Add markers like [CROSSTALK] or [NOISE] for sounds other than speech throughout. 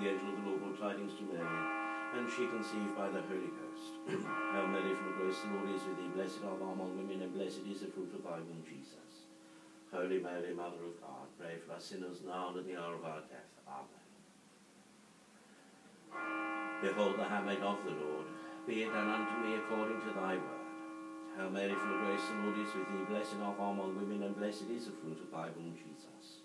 the angel of the Lord brought tidings to Mary, and she conceived by the Holy Ghost. [CLEARS THROAT] Hail Mary, full of grace, the Lord is with thee. Blessed art thou among women, and blessed is the fruit of thy womb, Jesus. Holy Mary, Mother of God, pray for us sinners now and at the hour of our death. Amen. Behold the handmaid of the Lord. Be it done unto me according to thy word. Hail Mary, full of grace, the Lord is with thee. Blessed art thou among women, and blessed is the fruit of thy womb, Jesus.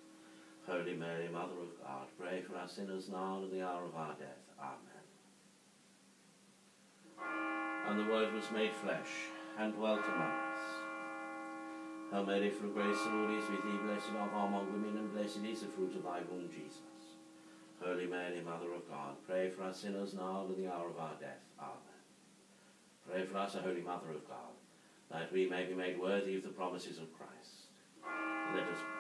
Holy Mary, Mother of God, pray for us sinners now and at the hour of our death. Amen. And the Word was made flesh, and dwelt among us. Hail Mary, full of grace, the Lord is with thee. Blessed art thou among women, and blessed is the fruit of thy womb, Jesus. Holy Mary, Mother of God, pray for us sinners now and at the hour of our death. Amen. Pray for us, O Holy Mother of God, that we may be made worthy of the promises of Christ. Let us pray.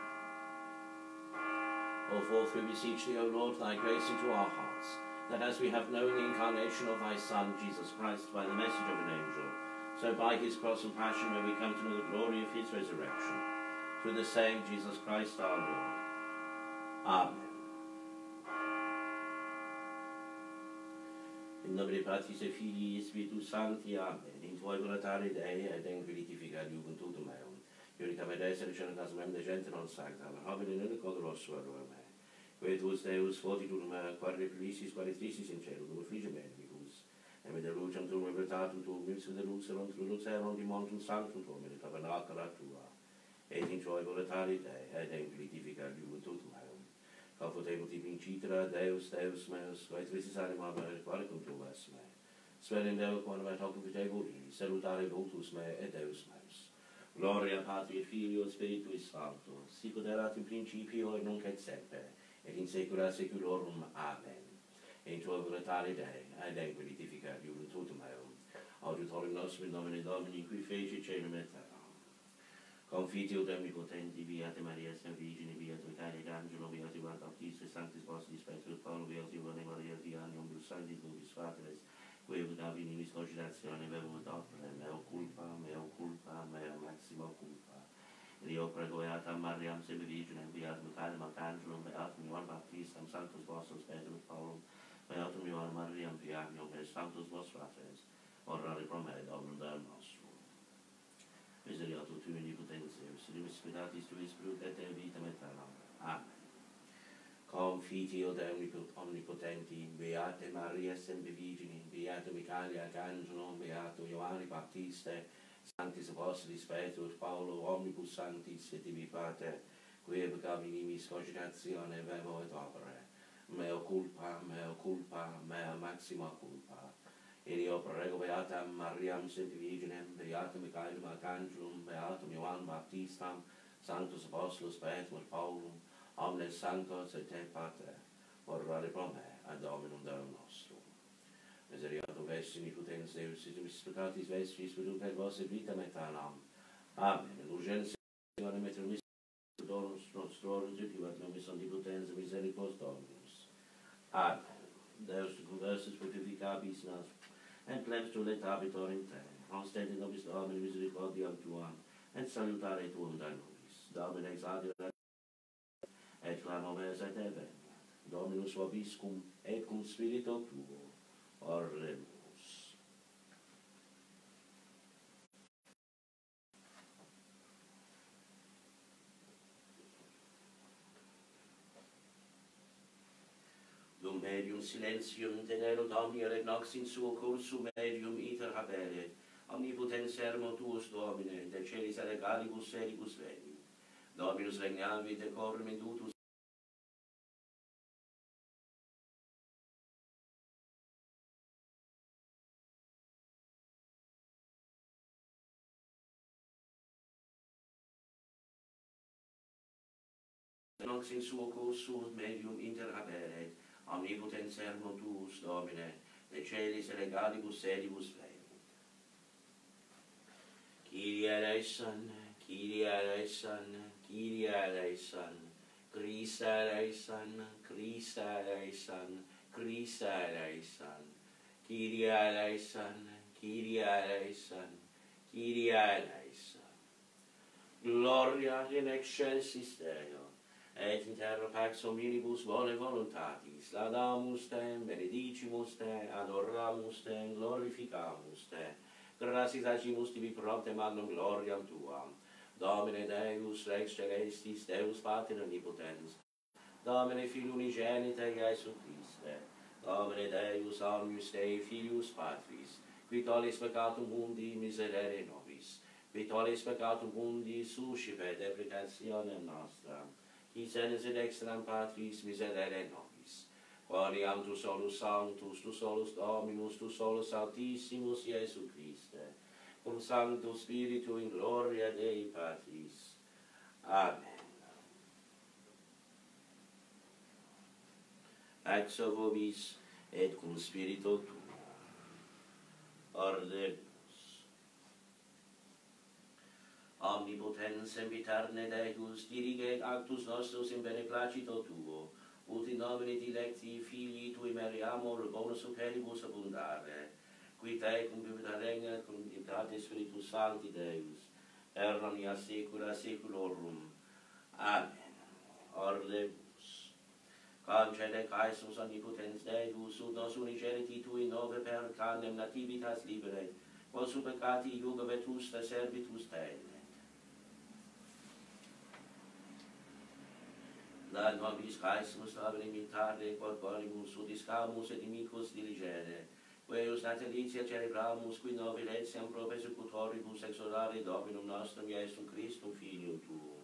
O forth we beseech thee, O Lord, thy grace into our hearts, that as we have known the incarnation of thy Son, Jesus Christ, by the message of an angel, so by his cross and passion may we come to know the glory of his resurrection. Through the same Jesus Christ our Lord. Amen. In nomine Patris et Filii et Spiritus Sancti. Amen. In tuoi volantari Dei, et en verifica juventutum meum. Iunicam et essere cenatas mem de gente non sancta, habet in unico grosso error quae tuus Deus fortitudo mea, eh, quare replicis, quare trisis in celum, num afflige medicus, et me delugiam tuum libertatum tuum, ipse deluxerum truducerum dimontum sanctum tuum, et tabernacula tua, et in joy voletari Dei, et eum glitifica iubitud meum. Caput ebut in vincitra, Deus, Deus meus, quae trisis anima mea, quare cum tuum es me. Sper in Deo, quam et hoc vitae voli, salutare vultus me, et Deus meus. Gloria Patri et Filio Spiritui Sancto, sic erat in principio et nunc et semper ed in secula seculorum. Amen. E in tua volontà Dei, ad equa edifica iuventutum eum, auditorium nostrum in nomine Domini, in cui feci cenum et terra. Confiti, o Demi potenti, viate Maria, San Virgine, via tu cari d'angelo, via tui Guarda Battista, Sanctis Vostri, Spectro, Paolo, via tui Vane Maria, di Anium, Santi, Nubis, Fatres, quae vod avini mis cogitazione, vevut opere, meo culpa, meo culpa, meo maxima culpa. Dio pregoiata Mariam sine Virginem, beatum Carnem ad beatum Ioan Baptistam, Sanctus Vostrum, Pedrum Paulum, beatum Ioan Mariam, Priamium, et Sanctus Vos Fratres, orare pro me, Domnum Deum nostrum. Miseria tu tui omnipotentius, rimis spiratis tuis brut et te vitam aeternam. Amen. Confitio de omnipotenti, beate Maria semper Virgini, beato Michaelia, Arcangelo, beato Ioanni Baptiste, Sanctis Apostoli, Spiritus, Paulo, Omnibus Sanctis, et ibi Pater, qui eb in cogitatione vemo et opere, meo culpa, meo culpa, mea maxima culpa. In io prego Beatam Mariam Sint Virginem, Beatam Michaelum Arcangelum, Beatam Ioan Baptistam, Sanctus Apostolus, Spiritus Paulum, omnes sanctos et te, Pater, orare pro me, ad Dominum Deum nostrum. Miseria potens Deus, et mis peccatis vestris, per vos et vitam aeternam. Amen. In urgentia, et remis donus nostrorum, et nomis omnipotens misericors Dominus. Amen. Deus conversus fortificabis nas, et plebs tu letabitor in te, ostende nobis Domini misericordiam tuam, et salutare tuum da nobis. Domine exaudere et clamoves et eve. Dominus vobiscum et cum spirito tuo. Oremus. silentium tenero Domini nox in suo cursum medium iter habere, omnipotens sermo tuus Domine, de celis regalibus seribus veni. Dominus regnavit decorum indutus nox in suo cursus medium inter haberet, omnipotens sermo tuus, Domine, de celis regalibus sedibus vehebit. Kyrie eleison, Kyrie eleison, Kyrie eleison, Christe eleison, Christe eleison, Christe eleison, Kyrie eleison, Kyrie eleison, Kyrie eleison. Gloria in excelsis Deo, et in terra pax omnibus vole voluntatis, laudamus te, benedicimus te, adoramus te, glorificamus te, gratis agimus tibi propte magnum gloriam tuam, Domine Deus Rex Celestis, Deus Pater Omnipotens, Domine Filii Unigenite, Iesu Christe, Domine Deus Omnius Dei Filius Patris, qui tollis peccatum mundi miserere nobis, qui tollis peccatum mundi suscipe deprecationem nostram, miseris in extram patris miserere nobis. Quoriam tu solus sanctus, tu solus Dominus, tu solus altissimus Iesu Christe, cum sancto spiritu in gloria Dei Patris. Amen. Ex vobis et cum spirito tuo. Orde omnipotens invitarne Deus, dirige actus nostros in beneplacito Tuo, ut in nomine dilecti filii Tui meriamur bonus operibus abundare, qui Te convivita regna cum ditate Spiritus Sancti Deus, per omnia secula seculorum. Amen. Orlemus. Concede Caesus omnipotens Deus, ut nos unigeniti Tui nove per canem nativitas libere, quos su peccati iuga vetusta servitus Tei. da nobis caesimus nobile militare corporemus udiscamus et imicus diligere, queus natalitia cerebramus qui novi letiam pro persecutoribus exorare Dominum nostrum Iesum Christum Filium Tuum.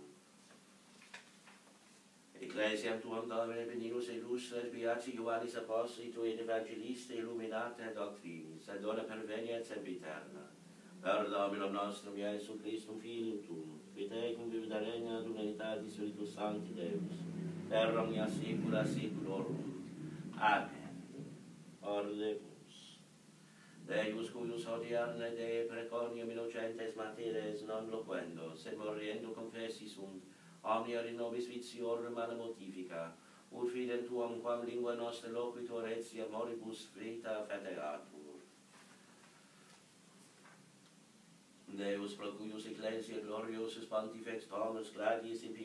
Ecclesiam Tuam Domine benimus et lustra et beati Ioannis Apostoli Tui et Evangelista illuminata et doctrinis, ad ora perveniet semper eterna. Per Dominum nostrum Iesum Christum Filium Tuum, vitecum vivita regna ad unitatis Spiritus Sancti Deus, per omnia sicula siculorum. Amen. Ordemus. Deus cuius odiarne Dei preconium innocentes materes non loquendo, sed moriendo confessi sunt, omnia rinovis vitiorum mala motifica, ut fidem tuam quam lingua nostra loquitur etiam moribus vita feteatur. Deus pro cuius ecclesiae gloriosus pontifex Thomas gladius in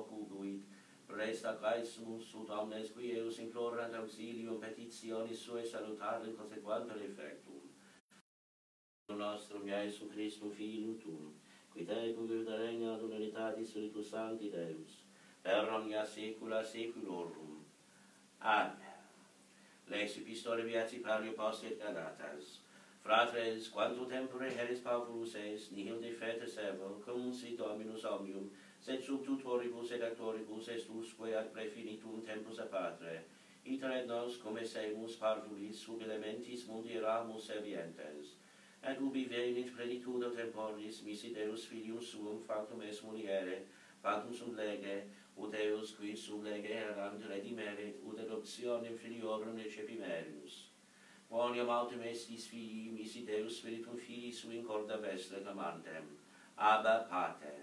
occubuit, Resta presta caesum sut omnes qui eus implorant auxilium petitionis suae salutare consequanter effectum. Nostrum Iesum Christum Filium Tuum, qui Te cum regna ad unitatis Spiritus Sancti Deus, per omnia saecula saeculorum. Amen. Lex epistole viaci pario posse et Galatas, Fratres, quanto tempore heris Paulus es, nihil de fete servo, cum si Dominus omnium, sed sub tutoribus et actoribus est usque ad prefinitum tempus a patre, iter et nos cum esemus parvulis sub elementis mundi ramus servientes, et ubi venit plenitudo temporis misi Deus filium suum factum es muniere, factum sub lege, ut eus qui sub lege erant redimeret, ut adoptionem filiorum recepimerius quoniam autem estis filii misi Deus spiritum filii su in corda vestre clamandem, Abba Pater,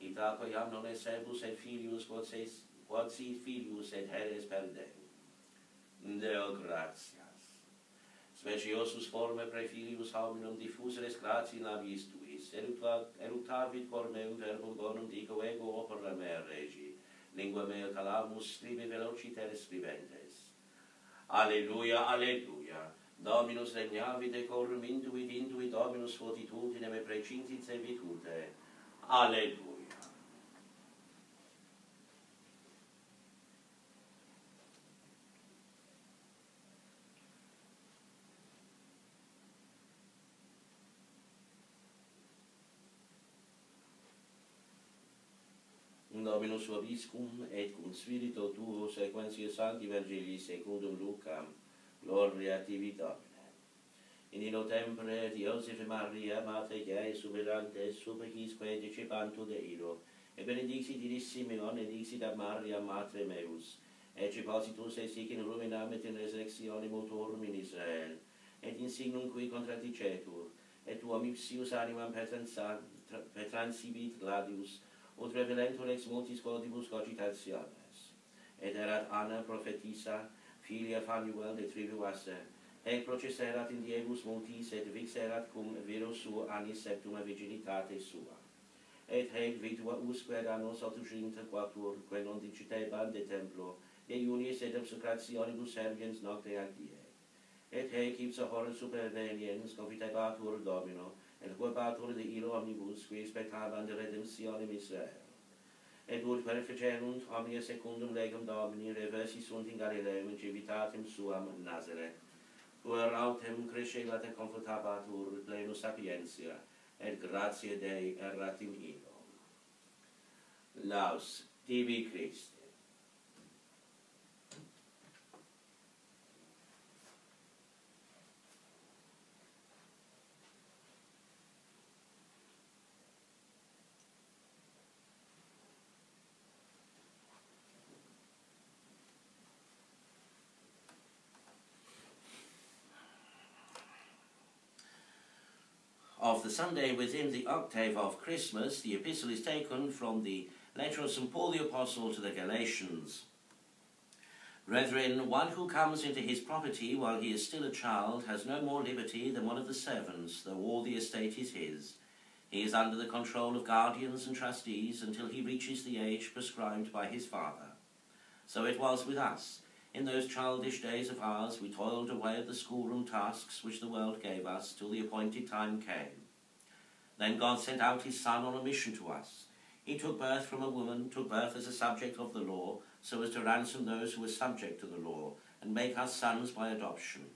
et aqua iam non essebus et filius quod, ses, quod si filius et heres perdem. Deo gratias. Speciosus forme pre filius hominum diffuseres gratias in tuis, eructavit cor meum verbum bonum dico ego opera mea regi, lingua mea calamus scribe velociter scribentes. Alleluia, alleluia. Dominus regnavit e corum intuit, intuit Dominus fortitudine me precintit se vitute. Alleluia. Dominus vobiscum et cum spirito tuo sequentia sancti Evangelii secundum Lucam Gloria tibi, Domine. In illo tempore di Iosef Maria, Mate Dei, superante, supercisque decepantu illo, et benedixi dirissimi on, dixi da Maria, Matre meus, et cipositus et sic in ruminam et in resurrectione motorum in Israel, et in signum qui contradicetur, et tuam ipsius animam petransibit gladius, ut revelentur ex multis quodibus cogitationes. Et erat Anna profetisa, Filia fanuel de tribu asse, hec proces erat in diebus multis, et vix erat cum vero suo annis septuma virginitate sua. Et hec vidua usque ad annos altuginta quatuor, que non dicitebant de templo, de iunis et obsucrationibus sergens nocte ad die. Et hec ipsa horas super veniens confitebatur domino, et quabatur de illo omnibus, qui spectaban de redemptionem Israel et ut verificerunt omnia secundum legum Domini reversi sunt in Galileum in civitatem suam Nazareth. Puer autem crescelate confutabatur plenus sapientia, et gratia Dei erratim illo. Laus, tibi Christi. Of the Sunday within the octave of Christmas, the epistle is taken from the letter of St. Paul the Apostle to the Galatians. Brethren, one who comes into his property while he is still a child has no more liberty than one of the servants, though all the estate is his. He is under the control of guardians and trustees until he reaches the age prescribed by his father. So it was with us. In those childish days of ours, we toiled away at the schoolroom tasks which the world gave us till the appointed time came. Then God sent out his Son on a mission to us. He took birth from a woman, took birth as a subject of the law, so as to ransom those who were subject to the law, and make us sons by adoption.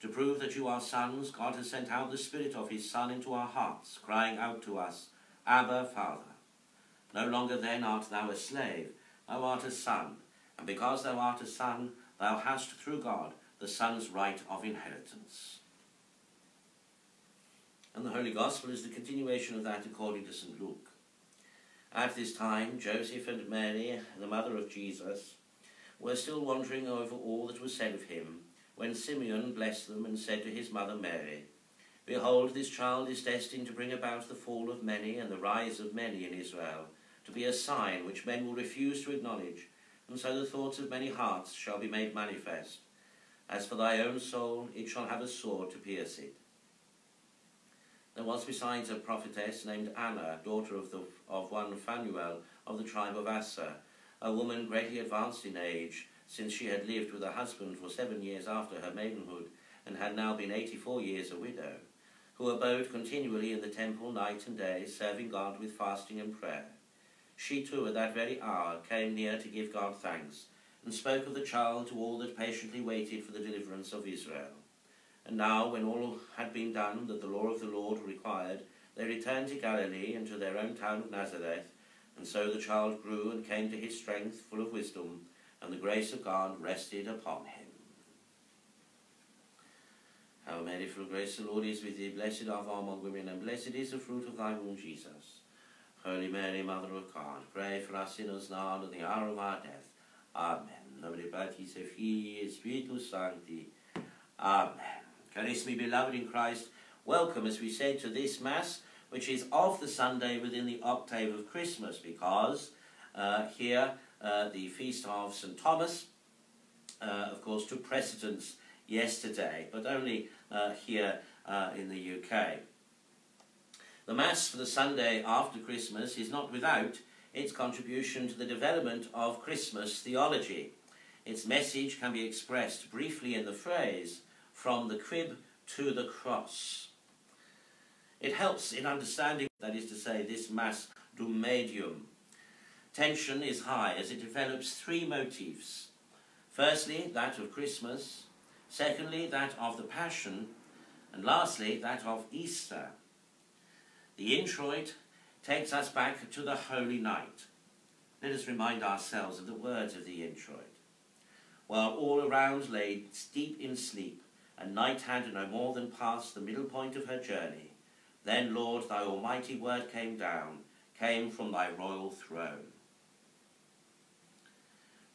To prove that you are sons, God has sent out the Spirit of his Son into our hearts, crying out to us, Abba, Father. No longer then art thou a slave, thou art a son, and because thou art a son, thou hast through God the Son's right of inheritance. And the Holy Gospel is the continuation of that according to St. Luke. At this time, Joseph and Mary, the mother of Jesus, were still wondering over all that was said of him, when Simeon blessed them and said to his mother Mary, Behold, this child is destined to bring about the fall of many and the rise of many in Israel, to be a sign which men will refuse to acknowledge, and so the thoughts of many hearts shall be made manifest. As for thy own soul, it shall have a sword to pierce it. There was besides a prophetess named Anna, daughter of, the, of one Phanuel of the tribe of Asser, a woman greatly advanced in age, since she had lived with her husband for seven years after her maidenhood, and had now been eighty-four years a widow, who abode continually in the temple night and day, serving God with fasting and prayer. She too at that very hour came near to give God thanks, and spoke of the child to all that patiently waited for the deliverance of Israel. And now, when all had been done that the law of the Lord required, they returned to Galilee and to their own town of Nazareth. And so the child grew and came to his strength, full of wisdom, and the grace of God rested upon him. Hail Mary, full grace, the Lord is with thee. Blessed art thou among women, and blessed is the fruit of thy womb, Jesus. Holy Mary, Mother of God, pray for us sinners now and at the hour of our death. Amen. Nomine Patris et Filii et Spiritus Sancti. Amen. Carissimi beloved in Christ, welcome, as we said, to this Mass, which is of the Sunday within the octave of Christmas, because uh, here uh, the feast of St. Thomas, uh, of course, took precedence yesterday, but only uh, here uh, in the UK. The Mass for the Sunday after Christmas is not without its contribution to the development of Christmas theology. Its message can be expressed briefly in the phrase, from the crib to the cross. It helps in understanding, that is to say, this Mass dum medium. Tension is high as it develops three motifs. Firstly, that of Christmas. Secondly, that of the Passion. And lastly, that of Easter. The introit takes us back to the Holy Night. Let us remind ourselves of the words of the introit. While all around lay deep in sleep, and night had no more than passed the middle point of her journey, then, Lord, thy almighty word came down, came from thy royal throne.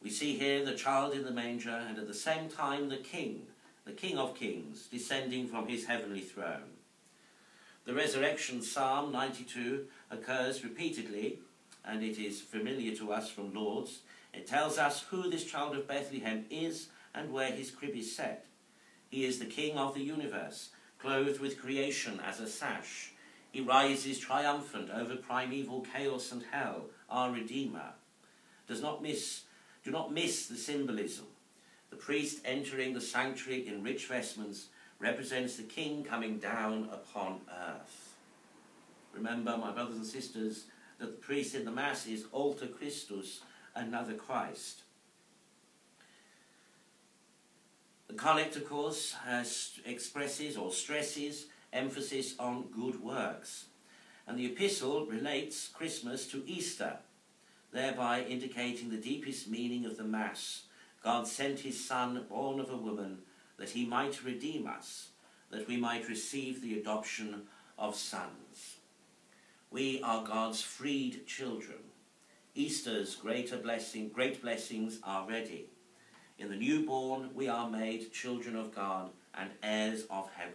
We see here the child in the manger, and at the same time the king, the king of kings, descending from his heavenly throne. The resurrection psalm 92 occurs repeatedly, and it is familiar to us from Lauds. It tells us who this child of Bethlehem is and where his crib is set. He is the king of the universe, clothed with creation as a sash. He rises triumphant over primeval chaos and hell, our Redeemer. Does not miss, do not miss the symbolism. The priest entering the sanctuary in rich vestments represents the king coming down upon earth. Remember, my brothers and sisters, that the priest in the Mass is alter Christus, another Christ. The collect, of course, expresses or stresses emphasis on good works. And the epistle relates Christmas to Easter, thereby indicating the deepest meaning of the Mass. God sent his Son, born of a woman, that he might redeem us, that we might receive the adoption of sons. We are God's freed children. Easter's greater blessing, great blessings are ready. In the newborn, we are made children of God and heirs of heaven.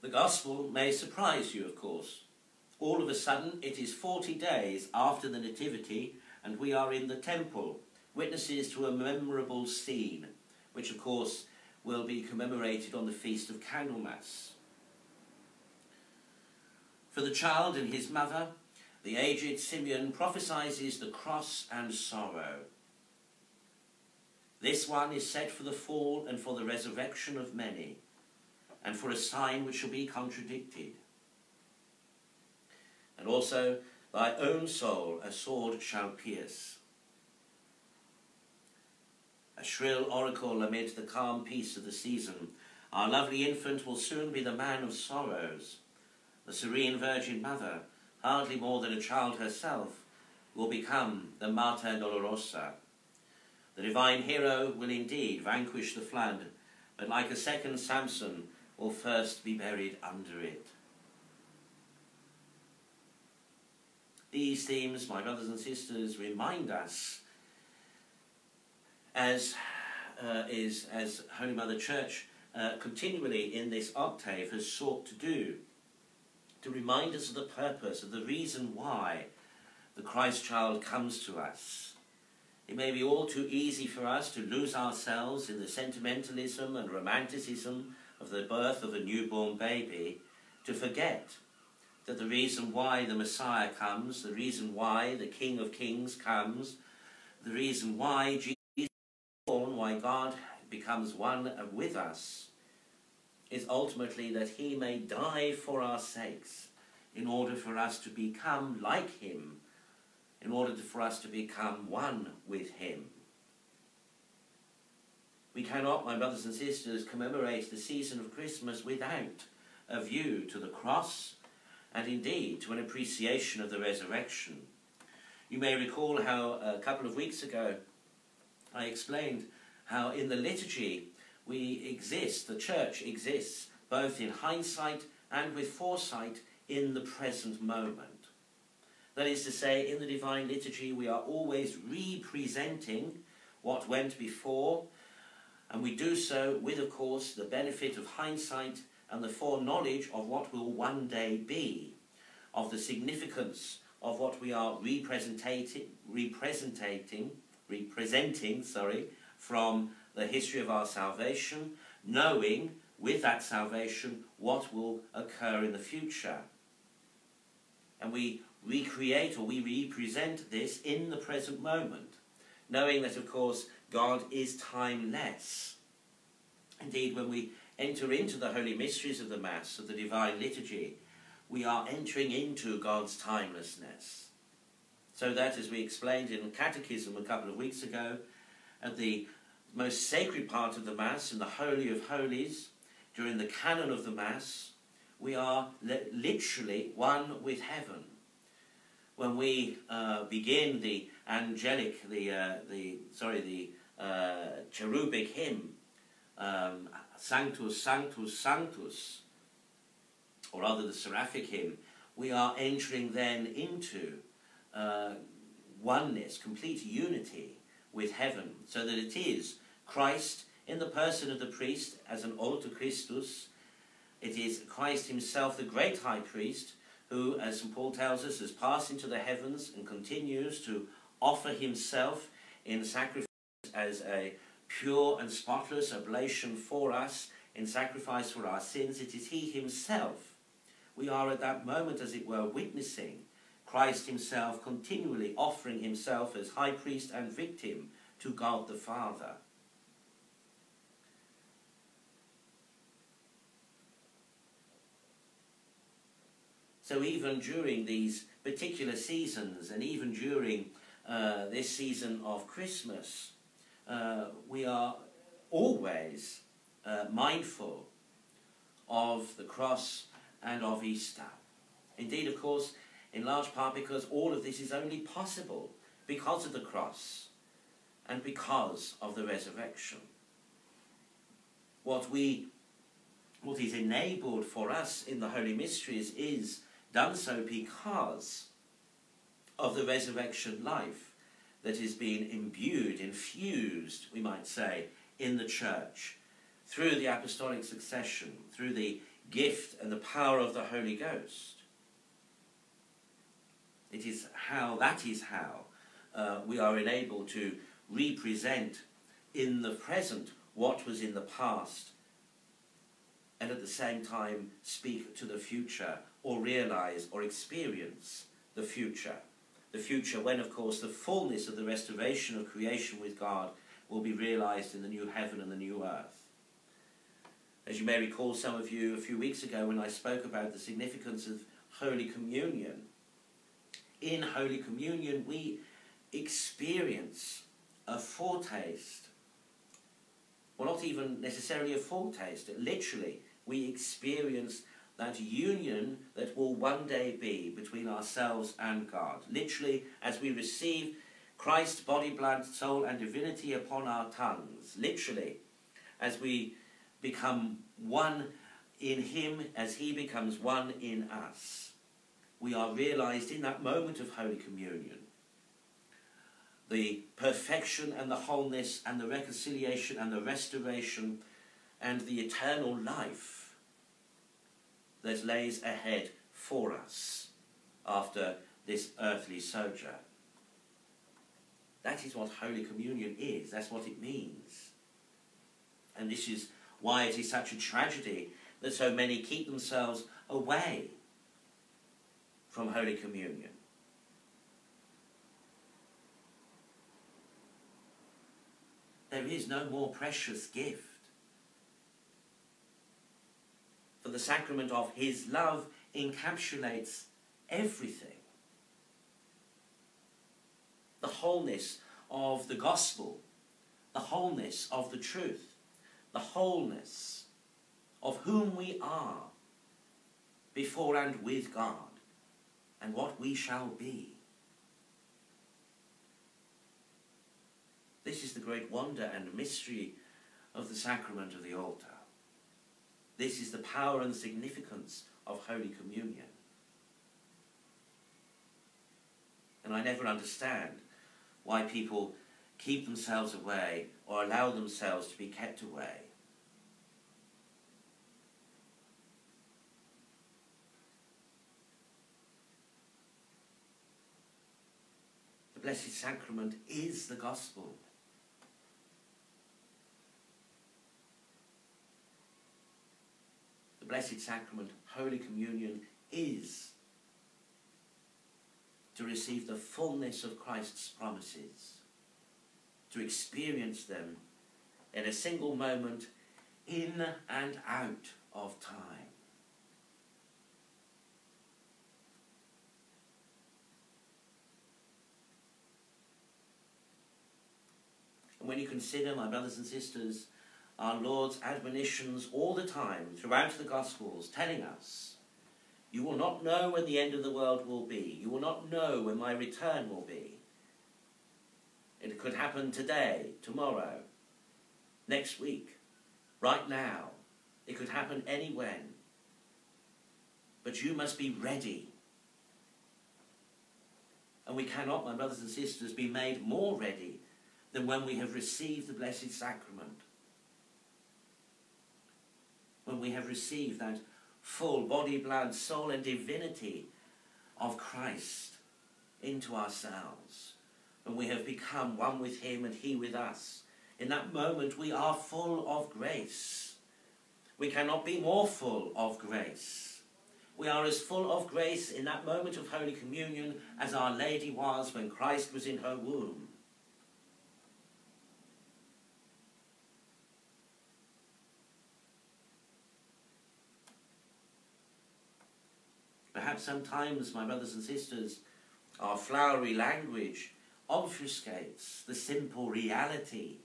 the gospel may surprise you, of course. All of a sudden, it is 40 days after the Nativity, and we are in the temple, witnesses to a memorable scene, which, of course, will be commemorated on the Feast of Candlemas. For the child and his mother, the aged Simeon prophesies the cross and sorrow. This one is set for the fall and for the resurrection of many, and for a sign which shall be contradicted. And also, thy own soul a sword shall pierce. A shrill oracle amid the calm peace of the season, our lovely infant will soon be the man of sorrows. The serene Virgin Mother, hardly more than a child herself, will become the Mater Dolorosa. The divine hero will indeed vanquish the flood, but like a second Samson, will first be buried under it. These themes, my brothers and sisters, remind us, as uh, is as Holy Mother Church uh, continually in this octave has sought to do, to remind us of the purpose, of the reason why the Christ child comes to us. It may be all too easy for us to lose ourselves in the sentimentalism and romanticism of the birth of a newborn baby, to forget that the reason why the Messiah comes, the reason why the King of Kings comes, the reason why Jesus is born, why God becomes one with us, is ultimately that he may die for our sakes in order for us to become like him, in order for us to become one with him. We cannot, my brothers and sisters, commemorate the season of Christmas without a view to the cross and indeed to an appreciation of the resurrection. You may recall how a couple of weeks ago I explained how in the liturgy we exist, the church exists, both in hindsight and with foresight in the present moment. That is to say, in the Divine Liturgy, we are always representing what went before, and we do so with, of course, the benefit of hindsight and the foreknowledge of what will one day be, of the significance of what we are representing, representing, representing, sorry, from the history of our salvation, knowing with that salvation what will occur in the future. And we recreate or we represent this in the present moment, knowing that, of course, God is timeless. Indeed, when we enter into the holy mysteries of the Mass, of the Divine Liturgy, we are entering into God's timelessness. So that, as we explained in Catechism a couple of weeks ago, at the most sacred part of the Mass, in the Holy of Holies, during the canon of the Mass, we are literally one with heaven. When we uh, begin the angelic, the, uh, the sorry, the uh, cherubic hymn, um, Sanctus, Sanctus, Sanctus, or rather the seraphic hymn, we are entering then into uh, oneness, complete unity with heaven, so that it is Christ in the person of the priest as an alter Christus. It is Christ himself, the great high priest, who, as St. Paul tells us, has passed into the heavens and continues to offer himself in sacrifice as a pure and spotless oblation for us in sacrifice for our sins. It is he himself. We are at that moment, as it were, witnessing Christ himself continually offering himself as high priest and victim to God the Father. So even during these particular seasons, and even during uh, this season of Christmas, uh, we are always uh, mindful of the cross and of Easter. Indeed, of course, in large part because all of this is only possible because of the cross and because of the resurrection. What we what is enabled for us in the Holy Mysteries is done so because of the resurrection life that is being imbued, infused, we might say, in the church through the apostolic succession, through the gift and the power of the Holy Ghost. It is how, that is how uh, we are enabled to represent in the present what was in the past and at the same time speak to the future or realize or experience the future. The future when, of course, the fullness of the restoration of creation with God will be realized in the new heaven and the new earth. As you may recall, some of you, a few weeks ago when I spoke about the significance of Holy Communion, in Holy Communion we experience a foretaste, well not even necessarily a foretaste, literally we experience that union that will one day be between ourselves and God. Literally, as we receive Christ's body, blood, soul, and divinity upon our tongues. Literally, as we become one in Him, as He becomes one in us. We are realized in that moment of Holy Communion. The perfection and the wholeness and the reconciliation and the restoration and the eternal life that lays ahead for us after this earthly sojourn. That is what Holy Communion is. That's what it means. And this is why it is such a tragedy that so many keep themselves away from Holy Communion. There is no more precious gift for the sacrament of his love encapsulates everything. The wholeness of the gospel, the wholeness of the truth, the wholeness of whom we are before and with God, and what we shall be. This is the great wonder and mystery of the sacrament of the altar. This is the power and significance of Holy Communion. And I never understand why people keep themselves away or allow themselves to be kept away. The Blessed Sacrament is the Gospel. The Blessed Sacrament, Holy Communion, is to receive the fullness of Christ's promises, to experience them in a single moment, in and out of time. And when you consider, my brothers and sisters, our Lord's admonitions all the time throughout the Gospels telling us, You will not know when the end of the world will be. You will not know when my return will be. It could happen today, tomorrow, next week, right now. It could happen any when. But you must be ready. And we cannot, my brothers and sisters, be made more ready than when we have received the Blessed Sacrament when we have received that full body, blood, soul, and divinity of Christ into ourselves, when we have become one with Him and He with us In that moment, we are full of grace. We cannot be more full of grace. We are as full of grace in that moment of Holy Communion as Our Lady was when Christ was in her womb. Perhaps sometimes, my brothers and sisters, our flowery language obfuscates the simple reality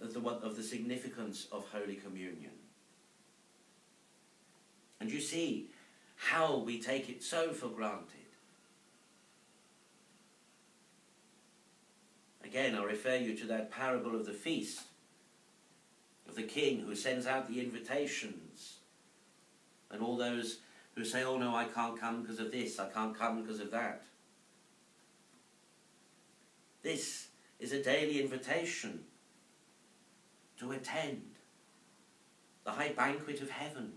of the, of the significance of Holy Communion. And you see how we take it so for granted. Again, I refer you to that parable of the feast, of the king who sends out the invitations, and all those who say, oh no, I can't come because of this, I can't come because of that. This is a daily invitation to attend the high banquet of heaven,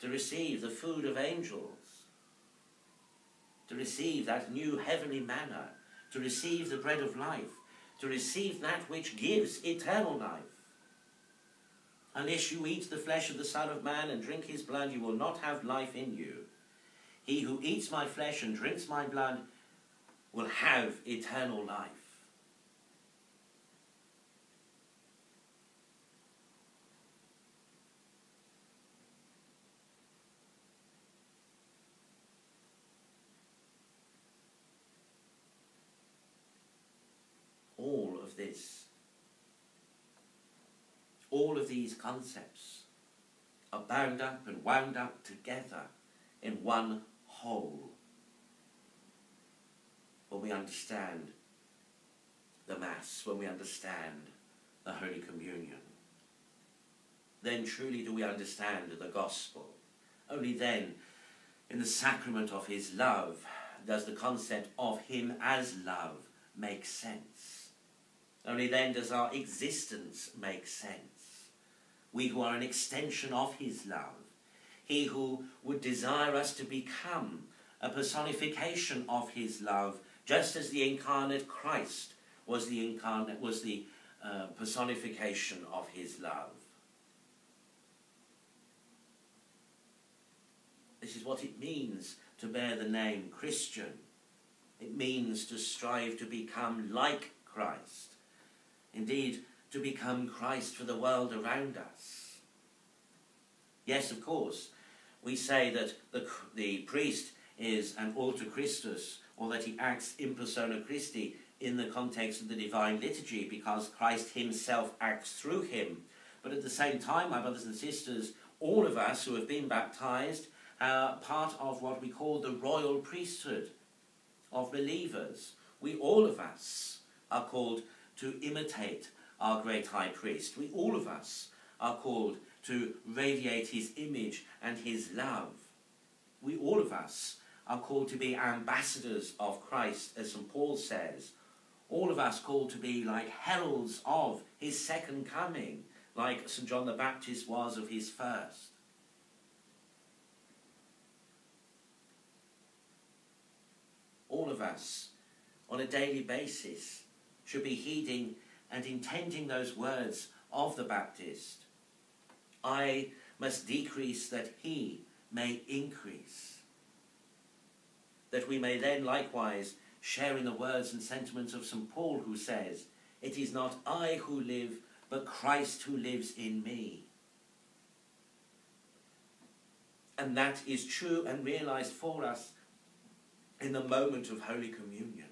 to receive the food of angels, to receive that new heavenly manna, to receive the bread of life, to receive that which gives eternal life. Unless you eat the flesh of the Son of Man and drink his blood, you will not have life in you. He who eats my flesh and drinks my blood will have eternal life. All of this all of these concepts are bound up and wound up together in one whole when we understand the Mass, when we understand the Holy Communion. Then truly do we understand the Gospel. Only then, in the sacrament of His love, does the concept of Him as love make sense. Only then does our existence make sense we who are an extension of his love, he who would desire us to become a personification of his love, just as the incarnate Christ was the incarnate was the uh, personification of his love. This is what it means to bear the name Christian. It means to strive to become like Christ. Indeed, to become Christ for the world around us. Yes, of course, we say that the, the priest is an alter Christus, or that he acts in persona Christi in the context of the divine liturgy, because Christ himself acts through him. But at the same time, my brothers and sisters, all of us who have been baptized are part of what we call the royal priesthood of believers. We, all of us, are called to imitate our great high priest. We, all of us, are called to radiate his image and his love. We, all of us, are called to be ambassadors of Christ, as St. Paul says. All of us called to be like heralds of his second coming, like St. John the Baptist was of his first. All of us, on a daily basis, should be heeding and intending those words of the Baptist. I must decrease that he may increase. That we may then likewise share in the words and sentiments of St. Paul, who says, It is not I who live, but Christ who lives in me. And that is true and realized for us in the moment of Holy Communion.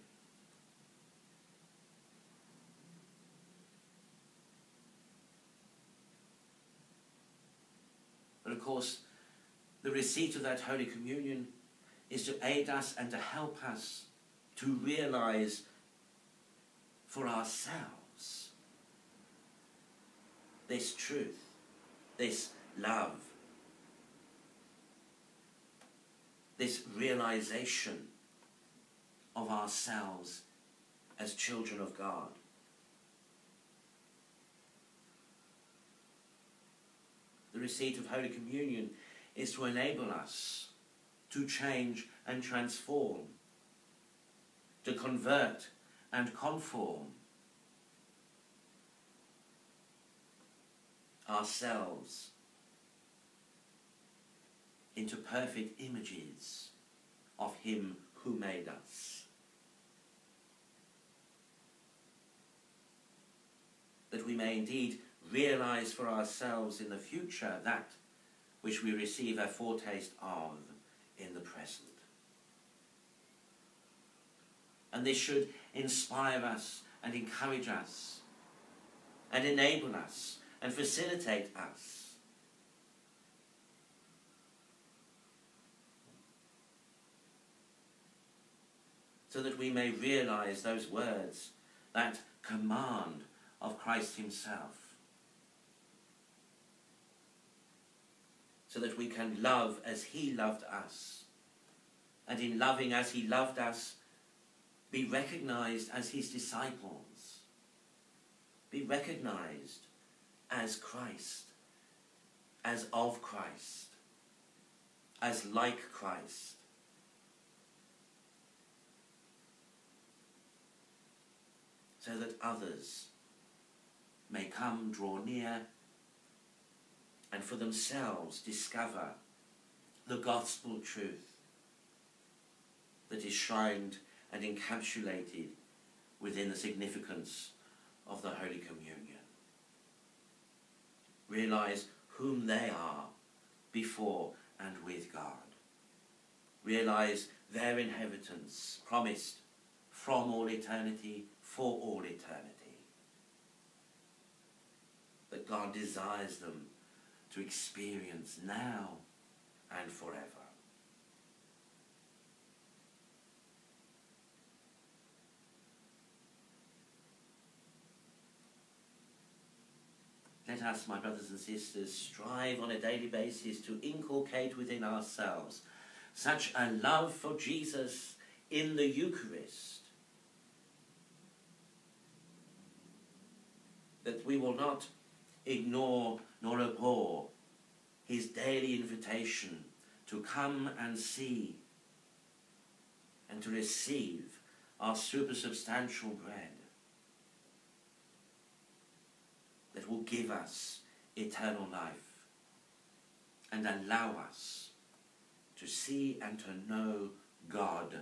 But of course, the receipt of that Holy Communion is to aid us and to help us to realize for ourselves this truth, this love, this realization of ourselves as children of God. the receipt of Holy Communion is to enable us to change and transform, to convert and conform ourselves into perfect images of Him who made us. That we may indeed realize for ourselves in the future that which we receive a foretaste of in the present. And this should inspire us and encourage us and enable us and facilitate us so that we may realize those words, that command of Christ himself. That we can love as he loved us. And in loving as he loved us, be recognized as his disciples. Be recognized as Christ, as of Christ, as like Christ. So that others may come, draw near, and for themselves discover the gospel truth that is shrined and encapsulated within the significance of the Holy Communion. Realize whom they are before and with God. Realize their inheritance promised from all eternity for all eternity. That God desires them to experience now and forever. Let us, my brothers and sisters, strive on a daily basis to inculcate within ourselves such a love for Jesus in the Eucharist that we will not ignore nor abhor his daily invitation to come and see and to receive our supersubstantial bread that will give us eternal life and allow us to see and to know God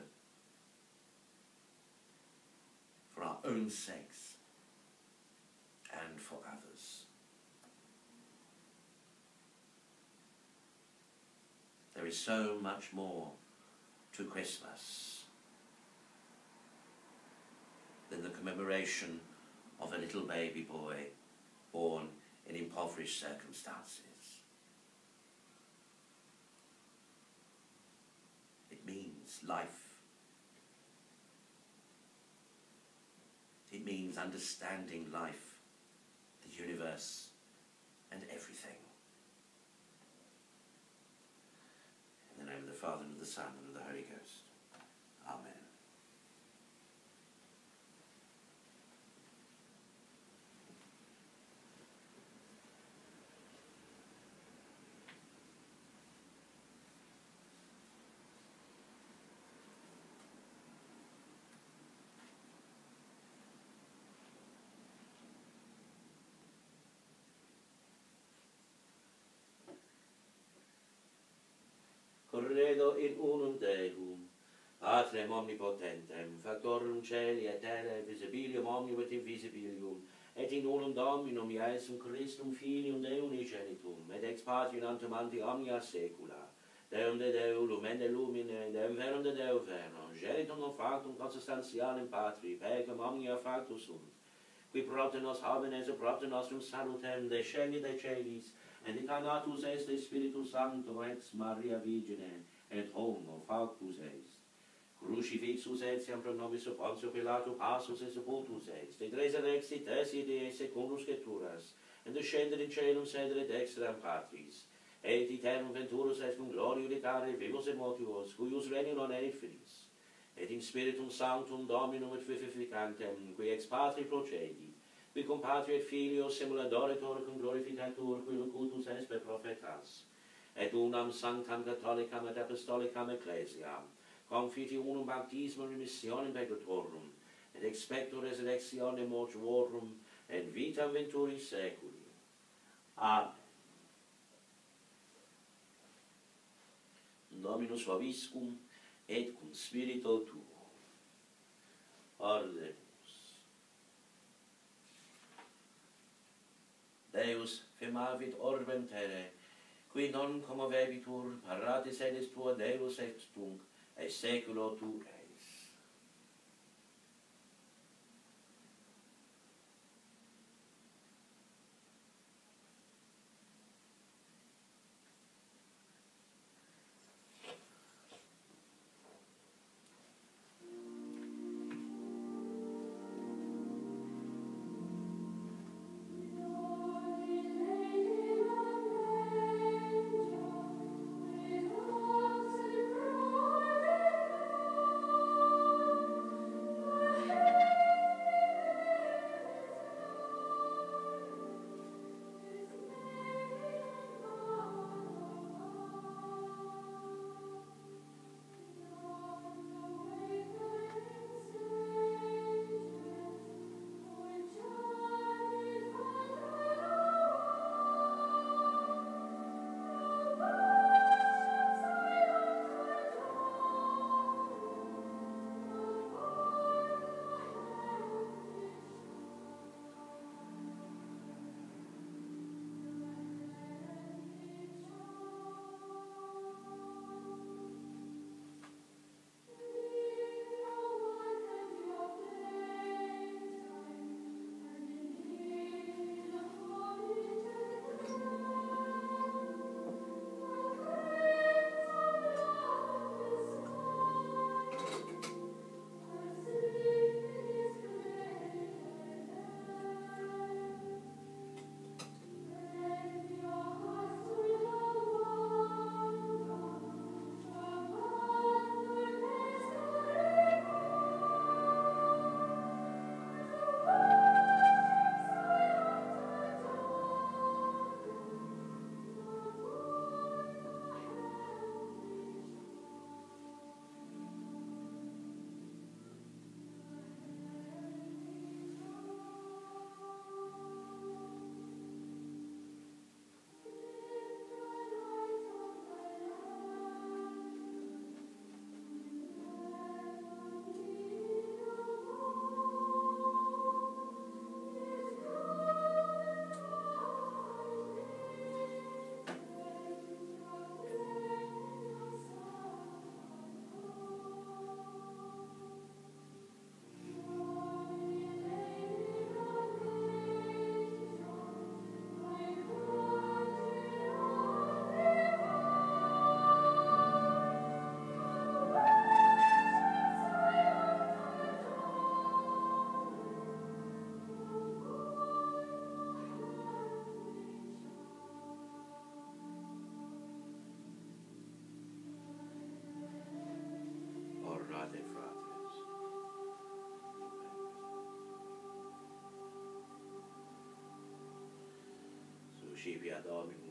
for our own sakes and for others. There is so much more to Christmas than the commemoration of a little baby boy born in impoverished circumstances. It means life. It means understanding life, the universe, and everything. In the name of the Father, and of the Son, omnipotentem, omnipotentem, factorum celi et terrae visibilium omnibus invisibilium, et in unum Dominum Iesum Christum Filium Deum Igenitum, et ex patri unantum ante omnia saecula, Deum de Deu, lumen de lumine, Deum verum de Deu verum, genitum non factum consustantialem patri, pecum omnia factus sunt, qui prote nos homines et prote nostrum salutem descendi de celis, et incarnatus est Spiritus Sanctum ex Maria Virgine, et homo factus est crucifixus etiam pro nobis sub Pontio Pilatum asus et sepultus et, de tres annexit es idee secundus scripturas, et descendere in celum sedere dextram patris, et iterum venturus est cum gloria decare vivos et mortuos, cuius regnum non erit finis, et in spiritum sanctum dominum et vivificantem, qui ex patri procedit, qui cum patri et filio semuladoretor cum glorificatur qui locutus est per prophetas et unam sanctam catholicam et apostolicam ecclesiam, confitiunum baptismum in missionem pecatorum, et expecto resurrectione mortuorum, et vitam venturi seculi. Amen. Dominus vobiscum, et cum spirito tuo. Ordemus. Deus femavit orbem terre, qui non commovebitur, parati sedis tua Deus et tunc, ai século tu Suscipia Dominus.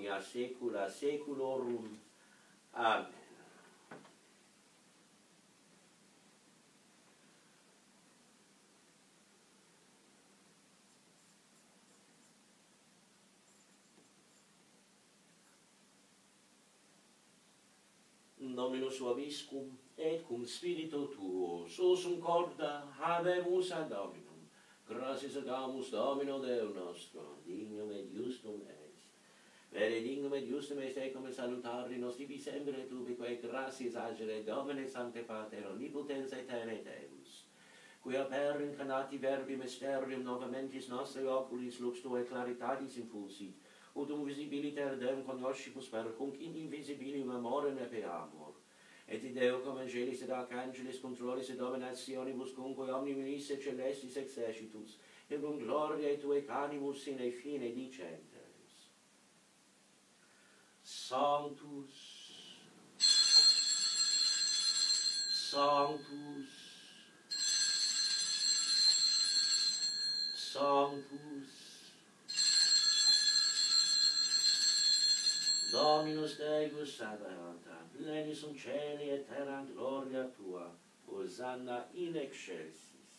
omnia saecula saeculorum. Amen. Dominus suaviscum, et cum spirito tuo, sosum corda, habemus ad Dominum. Gratias adamus Domino Deo nostro, dignum et justum est. Ere dignum et justum est ecum salutari nostri vicembre tubico et gratias agere Domine Sancte Pater omnipotens et ene Deus, qui aper incarnati verbi mysterium novamentis nostri oculis lux tuae claritatis infusit, ut um visibiliter Deum conoscimus per cunc in invisibilium amorem epe amor. Et ideo cum angelis et arcangelis controlis et dominationibus cumque omni et celestis exercitus, et cum gloriae tuae canimus sine fine dicent Sanctus. Sanctus. Sanctus. Dominus Deus Sabaoth pleni sunt celi et terra gloria tua. Hosanna in excelsis.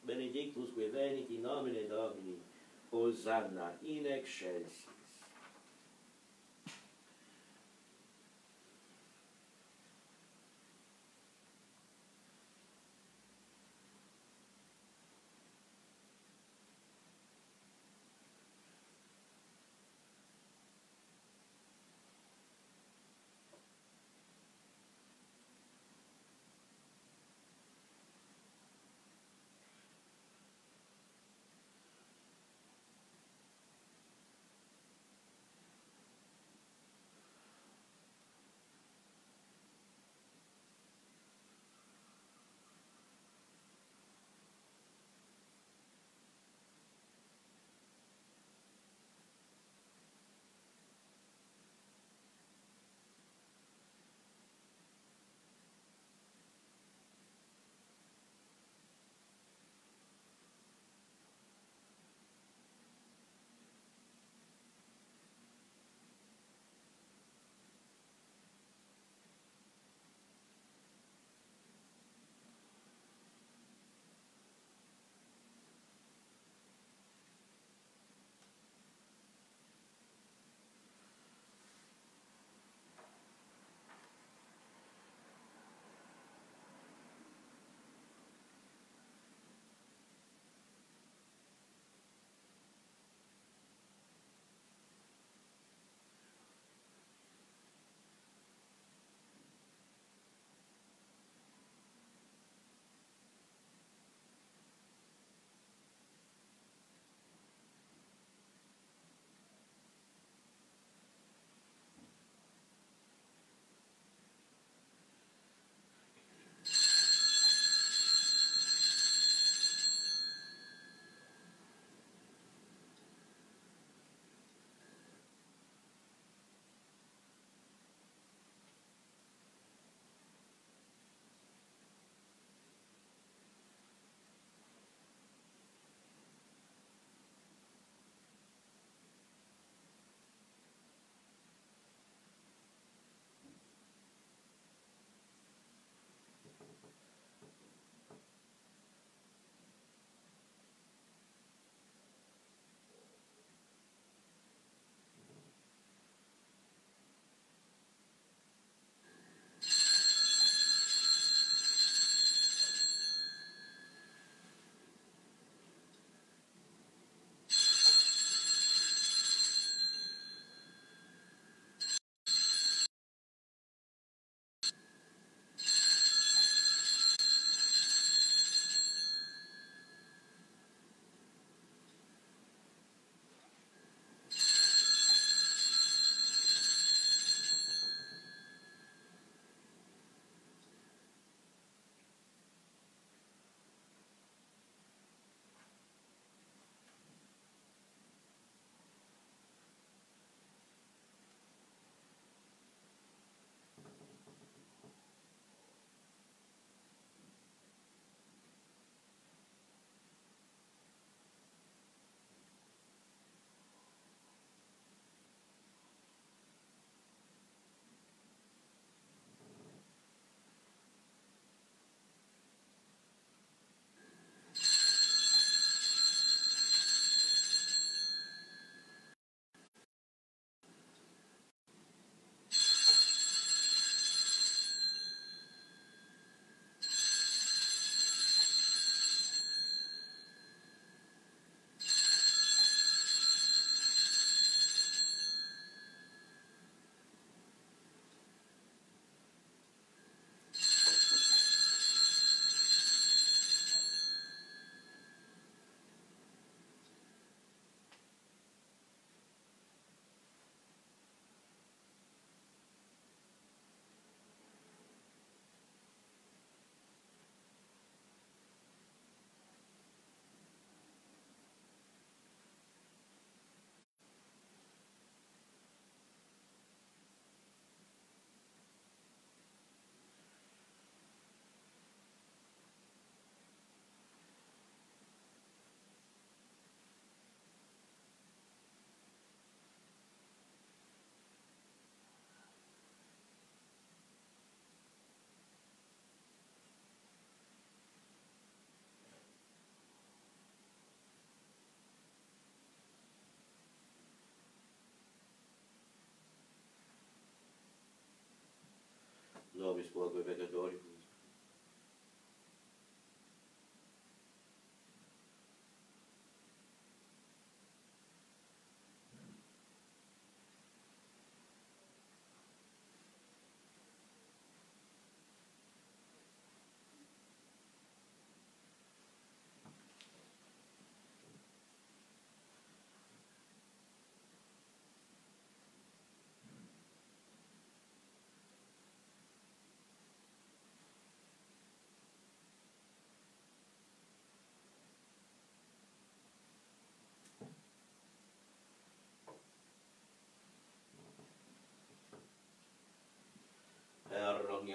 Benedictus qui venit in nomine Domini. Hosanna in excelsis.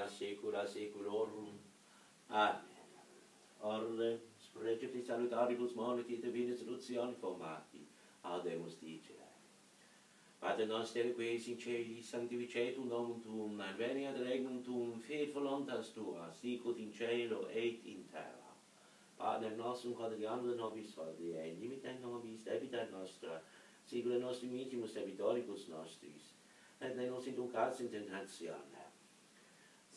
saecula saeculorum. Amen. Orre, spregiti salutaribus moniti et vines lucian formati, audemus dicere. Pater noster qui in celi, sanctificetum nomen tuum, ad veniat regnum tuum, fiat voluntas tua, sicut in cielo et in terra. Pater nostrum quotidianum de nobis hodie, et limita nobis debita nostra, sicut nostri minimus debitoribus nostris, et ne nos inducas in tentatione,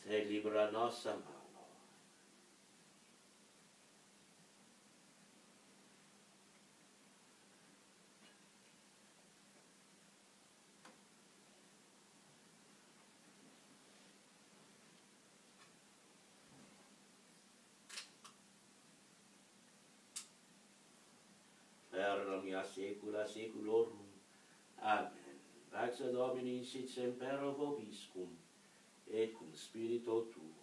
se libra nostra mano. Per la mia secula seculorum. Amen. Grazie Domini, sit semper vobiscum. Et cum spirito tuo.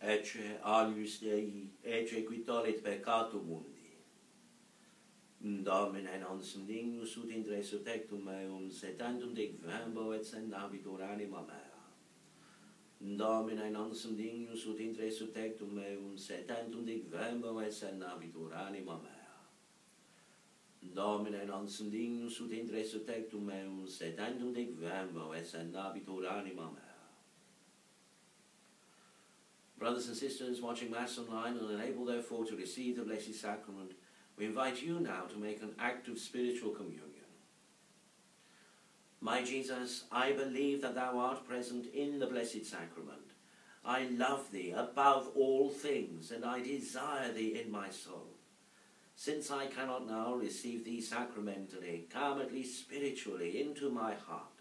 ecce alius Dei, ecce qui tollit peccatum mundi. Domine nostrum dignus ut in res tectum meum, sed andum dec vembo et sendabitur anima mea. Domine nostrum dignus ut in res tectum meum, sed andum dec vembo et sendabitur anima mea. Domine nostrum dignus ut in res tectum meum, sed andum dec vembo et sendabitur anima mea. Brothers and sisters watching Mass online and unable therefore to receive the Blessed Sacrament, we invite you now to make an act of spiritual communion. My Jesus, I believe that thou art present in the Blessed Sacrament. I love thee above all things, and I desire thee in my soul. Since I cannot now receive thee sacramentally, come at least spiritually into my heart.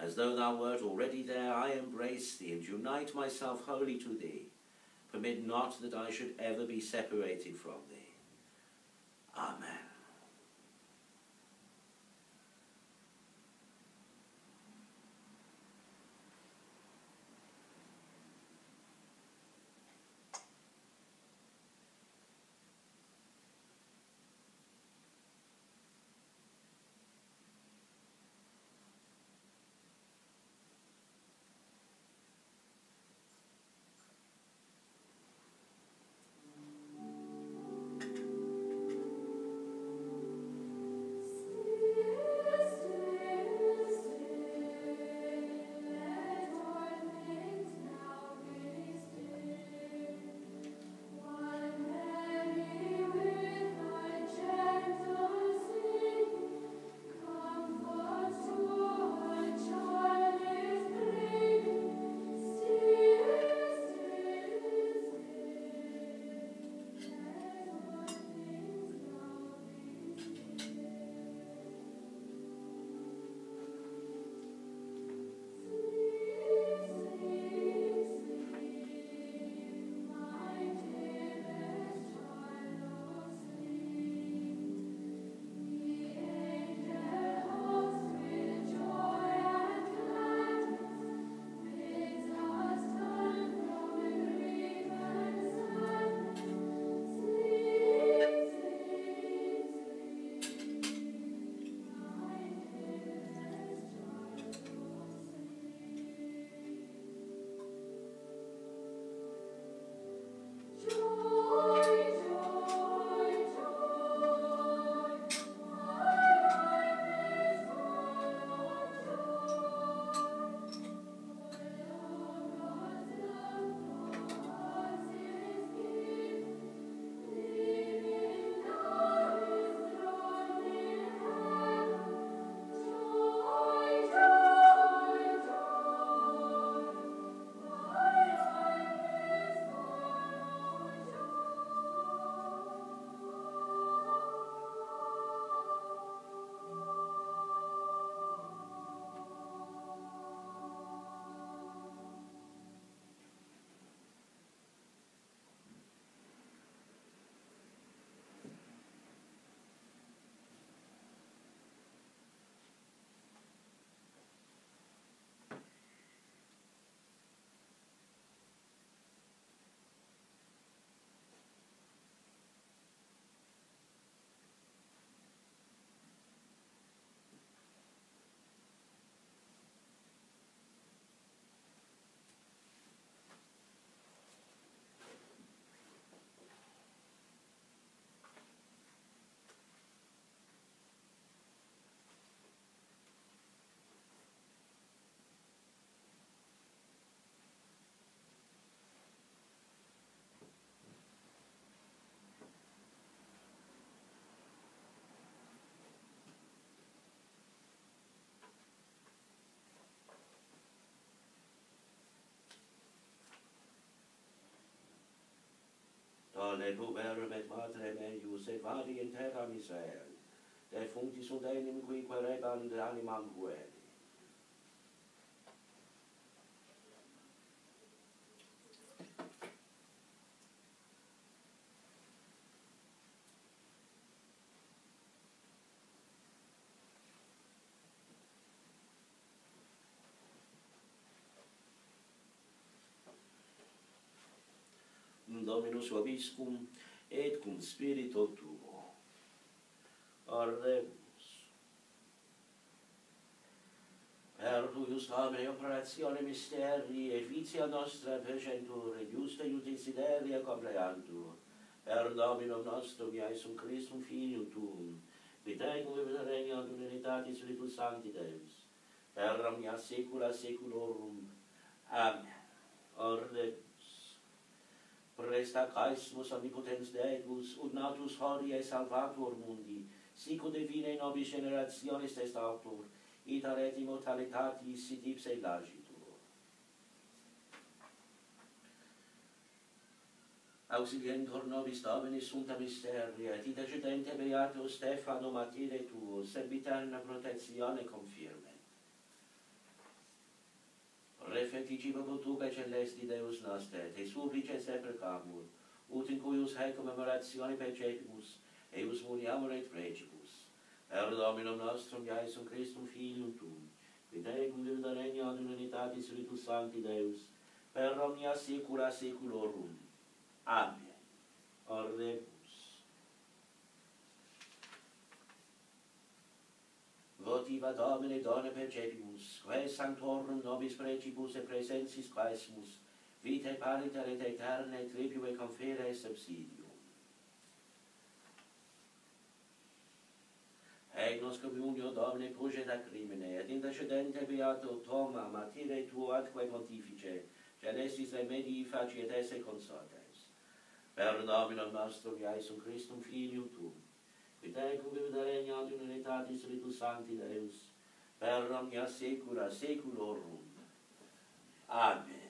As though thou wert already there, I embrace thee and unite myself wholly to thee. Permit not that I should ever be separated from thee. Amen. ne tuverum et matrem eius, et vadi in terra Israel, de functis ut enim qui querebant animam vueli. Dominus vobiscum, et cum spirito tuo. Ordemus. Per tuius homine operatione misteri, et vitia nostra pecentur, et justa iudicideria compleantur. Per Dominum nostrum, Iesum Christum Filium Tuum, vitecum et regnum ad unitatis Spiritus Sancti Deus, per omnia saecula saeculorum. Amen. Ordemus. Presta Christus omnipotens Deus, ut natus hodie salvator mundi, sicut divine nobis generationis est autor, ita et immortalitatis sit ipse lagitur. Auxilientor nobis Domini sumta misteria, et ita beato Stefano matire tuo, serviterna protezione confirme refeticibă cu tu celesti Deus noster, te supplice sempre camur, ut in cuius haec commemoratione pecepibus, eius muniamur et precibus. Per Dominum nostrum, Iaesum Christum Filium Tuum, videcum Dei regna ad unitatis Spiritus Sancti Deus, per omnia secula seculorum. Amen. Orre votiva Domine done percepimus, quae sanctorum nobis precibus e presensis quaesmus, vitae pariter et aeterna et confere est subsidium. Ec nos communio Domine puget ac crimine, et intercedente beato toma martire tuo atque pontifice, celestis remedii faciet esse consortes. Per nominum nostrum Iesum Christum Filium Tuum, qui tecum convive regna ad in unitatis Spiritus Sancti Deus, per omnia secula seculorum. Amen.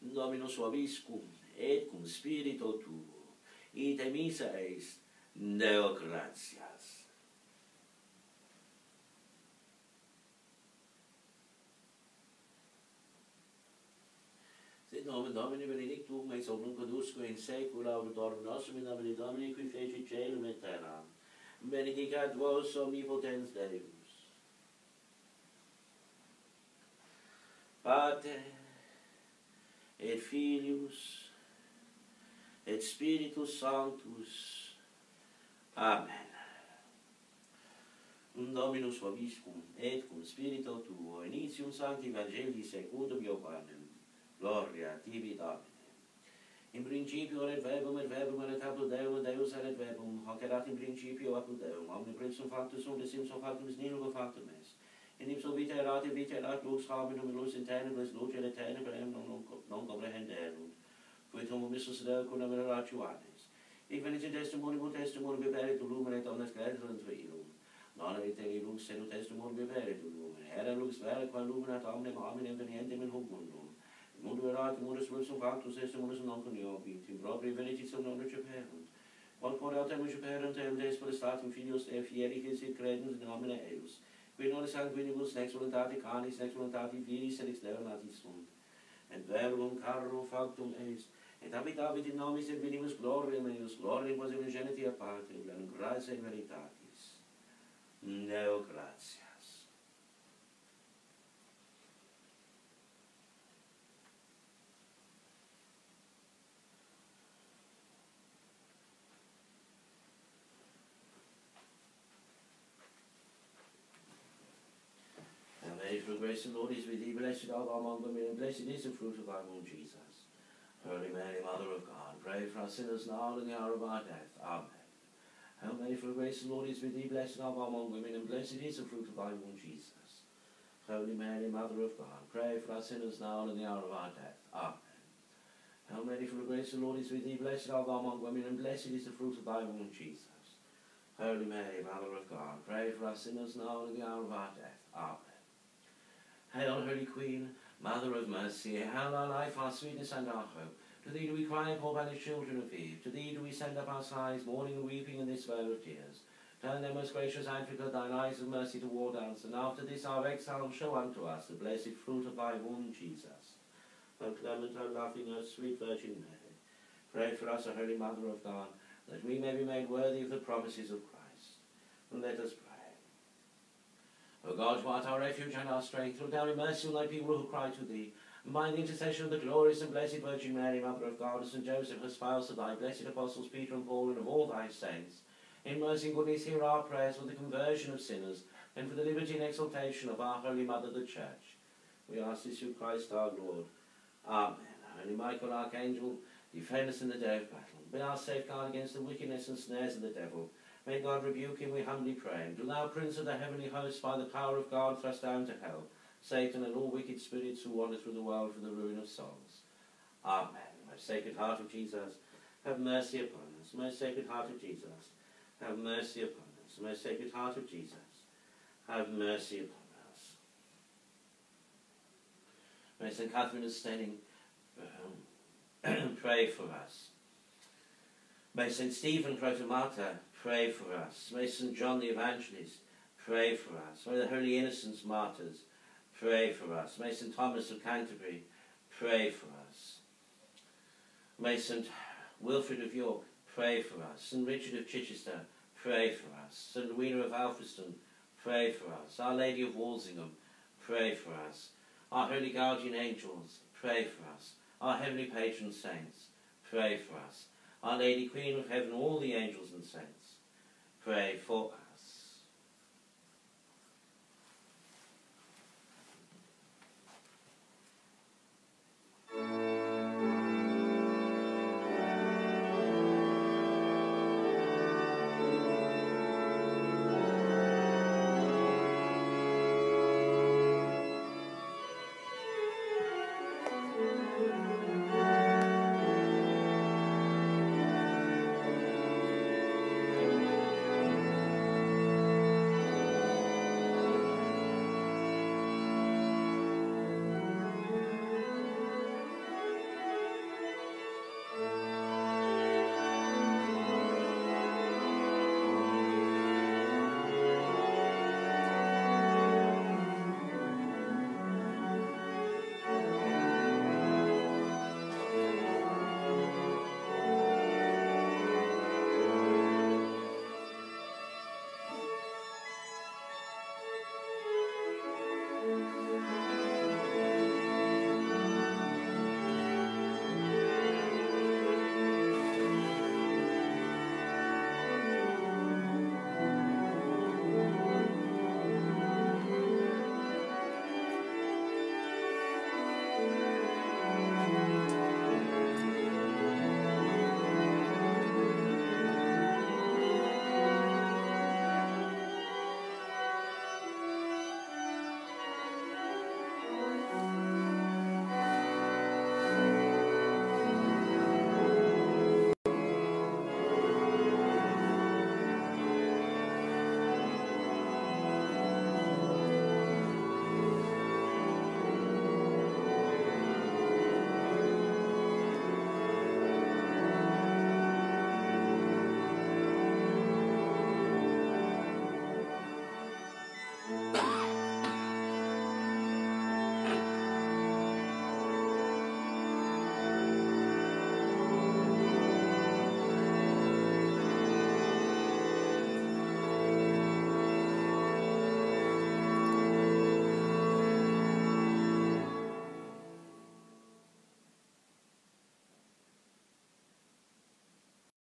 Dominus suaviscum, et cum spirito tuo, ite misa est, Deo gratias. nomen Domini benedictum, ex hoc nunc in saecula auditorum nostrum, in nomine Domini, qui feci celum et terram. Benedicat vos omnipotens Deus. Pater, et Filius, et Spiritus Sanctus. Amen. Un Dominus vobiscum, et cum Spirito tuo, initium Sancti Evangelii secundum Ioannem. Gloria tibi Domine. In principio et verbum et verbum et apud Deum et Deus et verbum, hoc erat in principio apud Deum, omniprensum factus sunt et simsum factus nihil factum est. In ipso vita erat et vita erat lux hominum lux in tenebris luce et tenebrem non, non comprehenderunt. Fuitum missus Deo cunam relatuanes. Ic venit in testimonium testimonium biberit lumen et omnes gredrunt veilum. Non avite lux sedut testimonium biberit lumen. Era lux vera qua luminat omnem hominem venientem in hoc mundum. moderati modus versum factus est modus non coniobit, in propria veritatem non receperunt. Qualcore autem receperunt des per statum filius e fiericis et credens in nomine eius, qui non sanguinibus nex voluntate canis, nex voluntate viris, et externati sunt. Et verbum carro factum est, et habitavit in nomis et vidimus gloriam eius, gloriam quasi geniti a patri, et gratia veritatis. Neo gratia. Grace and Lord is with thee. Blessed art thou among women, and blessed is the fruit of thy womb, Jesus. Holy Mary, Mother of God, pray for us sinners now and in the hour of our death. Amen. Hail Mary, full of grace, the Lord is with thee. Blessed art thou among women, and blessed is the fruit of thy womb, Jesus. Holy Mary, Mother of God, pray for us sinners now and in the hour of our death. Amen. Hail Mary, full of grace, the Lord is with thee. Blessed art thou among women, and blessed is the fruit of thy womb, Jesus. Holy Mary, Mother of God, pray for us sinners now and in the hour of our death. Amen. Hail, Holy Queen, Mother of Mercy, hail our life, our sweetness, and our hope. To thee do we cry, poor banished children of Eve. To thee do we send up our sighs, mourning and weeping in this vale of tears. Turn then, most gracious Advocate, thine eyes of mercy toward us, and after this our exile show unto us the blessed fruit of thy womb, Jesus. O clement, O loving, O sweet Virgin Mary, pray for us, O Holy Mother of God, that we may be made worthy of the promises of Christ. And let us pray. O God, who art our refuge and our strength, look down in mercy on thy people who cry to thee. And by the intercession of the glorious and blessed Virgin Mary, Mother of God, and St. Joseph, her spouse of thy blessed apostles Peter and Paul, and of all thy saints, in mercy and goodness hear our prayers for the conversion of sinners, and for the liberty and exaltation of our Holy Mother, the Church. We ask this through Christ our Lord. Amen. Holy Michael, Archangel, defend us in the day of battle. Be our safeguard against the wickedness and snares of the devil. May God rebuke him, we humbly pray. Do thou, Prince of the heavenly host, by the power of God, thrust down to hell Satan and all wicked spirits who wander through the world for the ruin of souls. Amen. Most Sacred Heart of Jesus, have mercy upon us. Most Sacred Heart of Jesus, have mercy upon us. Most Sacred Heart of Jesus, have mercy upon us. May St. Cuthman of Steyning um, [CLEARS THROAT] pray for us. May St. Stephen Protomartyr pray for us. May St. John the Evangelist pray for us. May the Holy Innocents Martyrs pray for us. May St. Thomas of Canterbury pray for us. May St. Wilfrid of York pray for us. St. Richard of Chichester pray for us. St. Rowena of Alfriston pray for us. Our Lady of Walsingham pray for us. Our holy guardian angels pray for us. Our heavenly patron saints pray for us. Our Lady Queen of Heaven, all the angels and saints, pray for us.